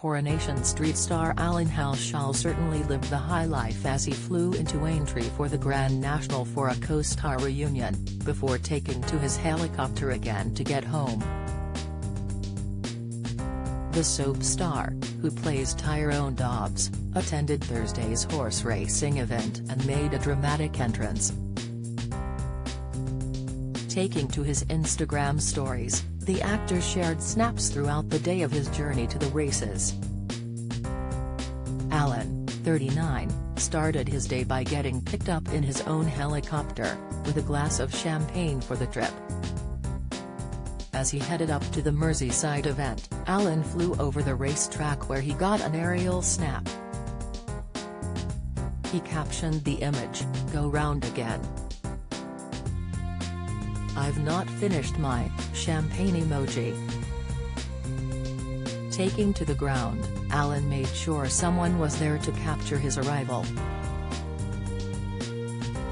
Coronation Street star Alan Halsall certainly lived the high life as he flew into Aintree for the Grand National for a co-star reunion, before taking to his helicopter again to get home. The soap star, who plays Tyrone Dobbs, attended Thursday's horse racing event and made a dramatic entrance. Taking to his Instagram stories, the actor shared snaps throughout the day of his journey to the races. Alan, 39, started his day by getting picked up in his own helicopter, with a glass of champagne for the trip. As he headed up to the Merseyside event, Alan flew over the racetrack where he got an aerial snap. He captioned the image, go round again. I've not finished my champagne emoji. Taking to the ground, Alan made sure someone was there to capture his arrival.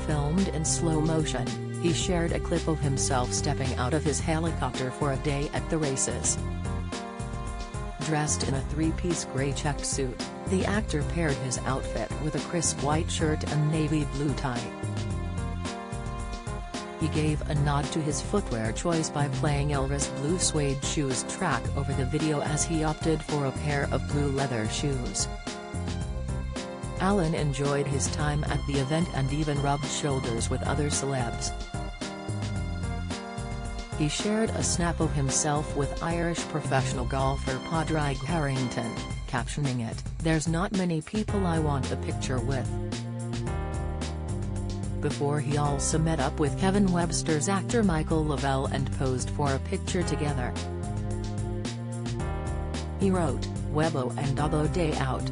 Filmed in slow motion, he shared a clip of himself stepping out of his helicopter for a day at the races. Dressed in a three-piece grey checked suit, the actor paired his outfit with a crisp white shirt and navy blue tie. He gave a nod to his footwear choice by playing Elvis blue suede shoes track over the video as he opted for a pair of blue leather shoes. Alan enjoyed his time at the event and even rubbed shoulders with other celebs. He shared a snap of himself with Irish professional golfer Padraig Harrington, captioning it, There's not many people I want a picture with. Before he also met up with Kevin Webster's actor Michael Le Vell and posed for a picture together. He wrote, Webo and Dabo day out.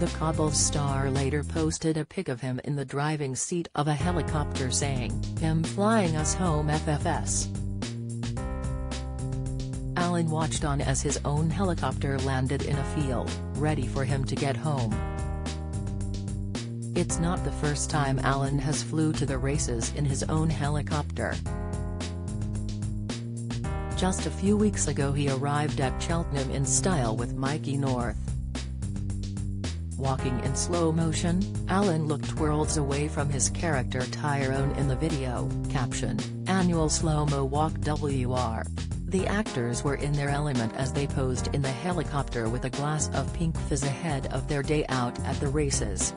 The Cobbles star later posted a pic of him in the driving seat of a helicopter saying, him flying us home FFS. Alan watched on as his own helicopter landed in a field, ready for him to get home. It's not the first time Alan has flew to the races in his own helicopter. Just a few weeks ago he arrived at Cheltenham in style with Mikey North. Walking in slow motion, Alan looked worlds away from his character Tyrone in the video, caption, annual slow-mo walk WR. The actors were in their element as they posed in the helicopter with a glass of pink fizz ahead of their day out at the races.